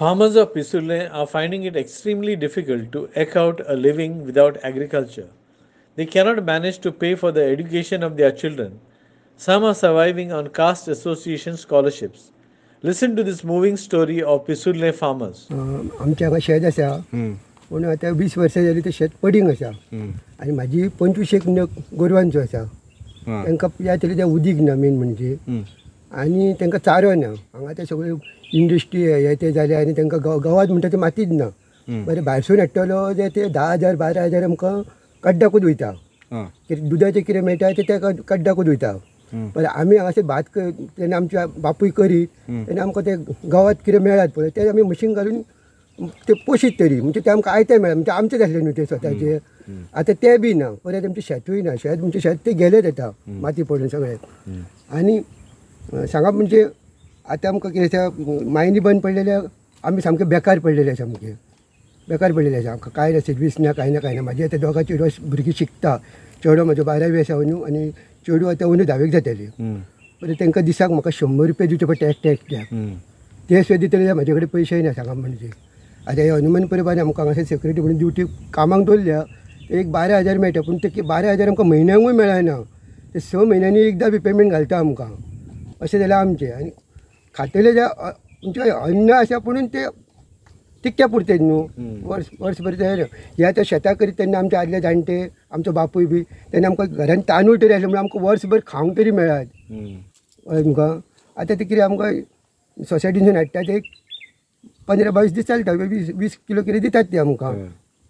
Farmers of Pisurle are finding it extremely difficult to eke out a living without agriculture. They cannot manage to pay for the education of their children. Some are surviving on caste association scholarships. Listen to this moving story of Pisurle farmers. अं, आमच्या हांगा शेत आसा पूण आतां वीस वर्सां जालीं तें शेत पडींग आसा आनी म्हाजी पंचवीस एक न- गोरवांचो आसा तांकां ह्या तरेचें उदीक ना मेन म्हणजे आनी तांकां चारो ना. हांगा ते सगळे इंडस्ट्री हे ते जाले आनी तांकां गव गवात म्हणटा ते मातीच ना. बरें भायरसून हाडटलो जे ते धा हजार बारा हजार आमकां कड्डाकूच वयता दुधाचें कितें मेळटा तें तें कड्डाकूच वयता बरें आमी हांगासर भात तेन्ना आमच्या बापूय करीत तेन्ना आमकां ते गांवांत कितें मेळत पळय. ते आमी मशीन घालून ते पोशीत तरी. म्हणजे ते आमकां आयते मेळत. म्हणजे आमचे जाल्ले न्हू ते स्वताचे. आतां ते बी ना. परत आमचें शेतूय ना. शेत म्हणजे शेत ते गेलेच येता माती पडून सगळे. आनी अं, सांगप म्हणजे आतां आमकां कितें आसा मायनी बंद पडलेले आमी सामके बेकार पडलेले सामके बेकार पडलेले आसा. आमकां कांय ना सर्वीस ना कांय ना कांय ना. म्हाजी आतां दोगां चेडवां भुरगीं शिकता. चेडो म्हजो बारावी आसा अंदू आनी चेडूं आतां अंदू धावेक जातली. बरें तांकां दिसाक म्हाका शंबर रुपया दिवचे पडटा एकट्या एकट्याक ते सुद्दां दितले जाल्यार म्हाजे कडेन पयशेय ना सांगप म्हणजे. आतां हे हनुमान परिवारान आमकां हांगासर सेक्युरिटी म्हणून ड्युटी कामाक दवरल्या एक बारा हजार मेळटा पूण ते बारा हजार आमकां म्हयन्याकूय मेळना ते स म्हयन्यांनी एकदां बी पेमेंट घालता आमकां. अशें जाल्यार आमचें. आनी खातले जे अ- म्हणजे अन्न आसा पुणून ते तितक्या पुरते न्हू वर्स वर्सभर ते हे आतां शेतां करीत तेन्ना आमचे आदले जाणटे आमचो बापूय बी तेन्ना आमकां घरान तांदूळ तरी आसले म्हणून आमकां वर्सभर खावंक तरी मेळत आमकां आतां ते कितें आमकां सोसायटीनसून हाडटा ते पंदरा बावीस दीस चलता वीस वीस किलो कितें दितात ते आमकां.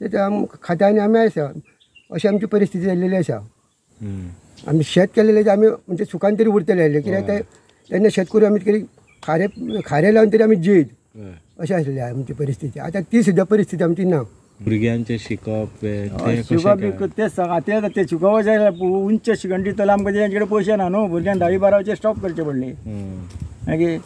ते ते आमकां खाता आनी आमी आसा अशी आमची परिस्थिती जाल्लेली आसा आमी शेत केलेले आमी म्हणजे सुखान तरी उरतले कित्याक ते तेन्ना शेत करून आमी कितें खारे खारे लावन तरी आमी जैत. अशें आसलेले आमची परिस्थिती. आतां ती सुद्दां परिस्थिती आमची ना भुरग्यांचे शिकप हे ते शिकप तेच सांग. ते शिकोवप जाय उंच शिकण दितलो आमकां तेंचे पयशे ना. न्हू भुरग्यांक धावी बारावचे स्टॉप करचे पडले मागीर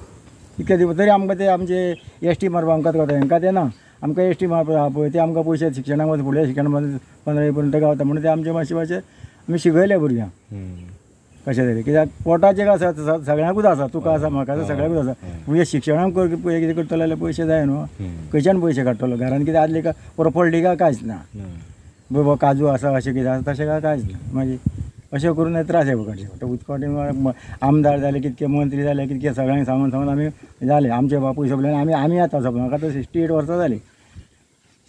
इतके दिवस तरी आमकां ते आमचे एस टी मारपा आमकां गावता हांकां ते ना? आमकां एस टी मारपा आहा पळय ते आमकां पयशे शिक्षणाक वच फुडल्या शिक्षण पंदरा पर्यंत गावता. म्हणून ते आमचे मातशे मातशे आमी शिकयले भुरग्यांक कशें तरी कित्याक पोटाचें आसा सगळ्यांकूच आसा तुका आसा म्हाका आसा सगळ्यांकूच आसा पूण हे. शिक्षणाक कर हे. कितें करतलो जाल्यार पयशे जाय न्हू खंयच्यान पयशे काडटलो घरान कितें आदले का प्रॉपर्टी काय कांयच ना. बाबा काजू आसा अशें कितें आसा तशें काय कांयच ना. मागीर अशें करून त्रास हे काडचे पडटा उदकावटीन आमदार जाले कितके मंत्री जाले कितके सगळ्यांक सांगून सांगून आमी जाले आमचे बापूय सगळे आमी आमी आतां सगळं म्हाका आतां सिक्स्टी एट वर्सां जाली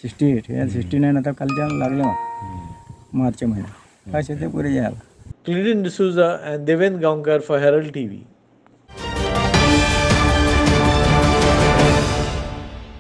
सिक्स्टी एट. हे सिक्स्टी नायन आतां कालच्यान लागले म्हाका मार्च म्हयन्यात अशें तें पुरे जाला Clinton D'Souza and Deven Gaonkar for Herald TV.